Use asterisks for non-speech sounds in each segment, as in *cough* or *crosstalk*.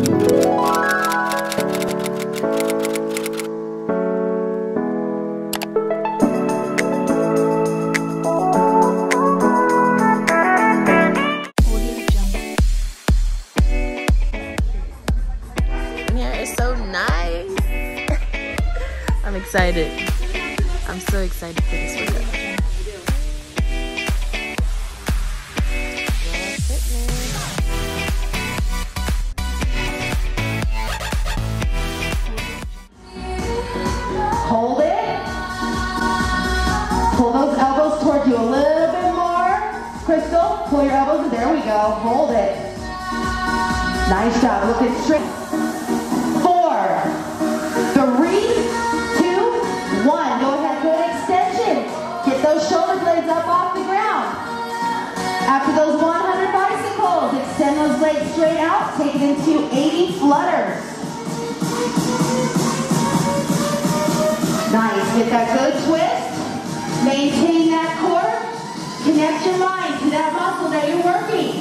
*laughs* excited. I'm so excited for this workout. Hold it. Nice job. Looking straight. Four, three, two, one. Go ahead. Good extension. Get those shoulder blades up off the ground. After those 100 bicycles, extend those legs straight out. Take it into 80 flutters. Nice. Get that good twist. Maintain that core. Connect your mind to that muscle that you're working.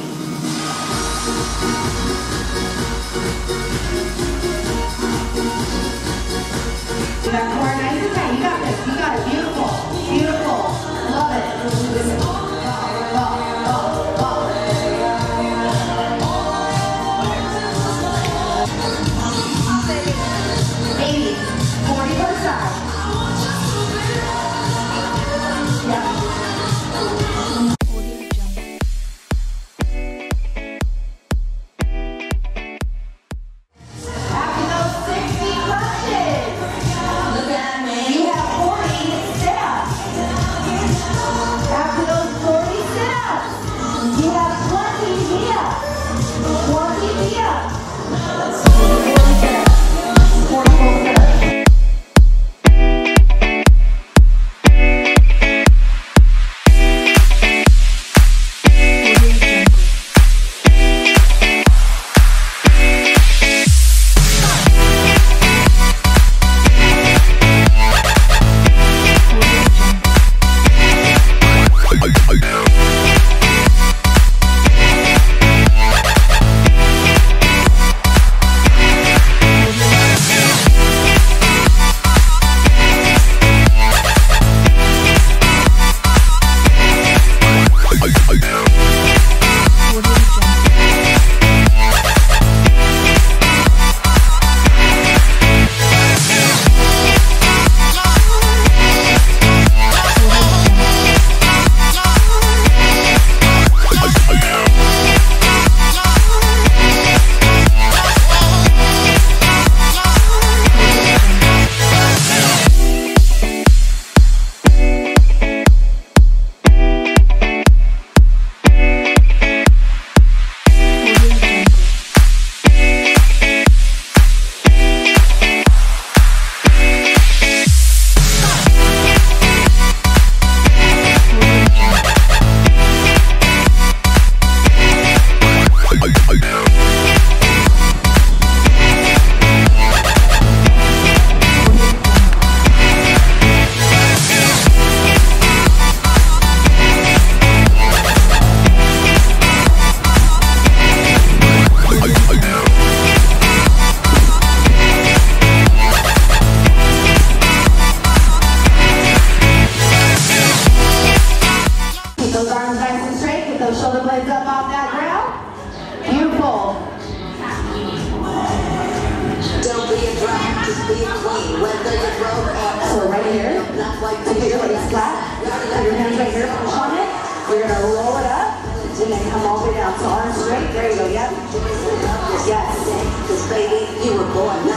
Straight. There you go. Yep. Yes. Cause baby, you were born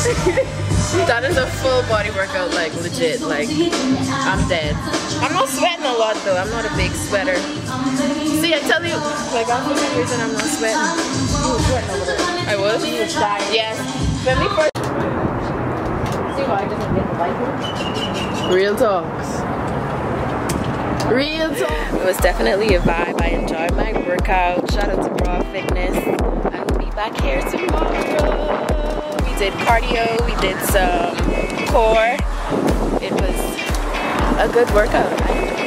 *laughs* that is a full body workout, like legit. Like I'm dead. I'm not sweating a lot though. I'm not a big sweater. See, I tell you, like I'm some reason I'm not sweating. You were sweating over there. I was. You were dying. Yes. When we first. See why I didn't get the light? Real talks. Real talk. It was definitely a vibe. I enjoyed my workout. Shout out to Raw Fitness. I will be back here tomorrow. We did cardio. We did some core. It was a good workout.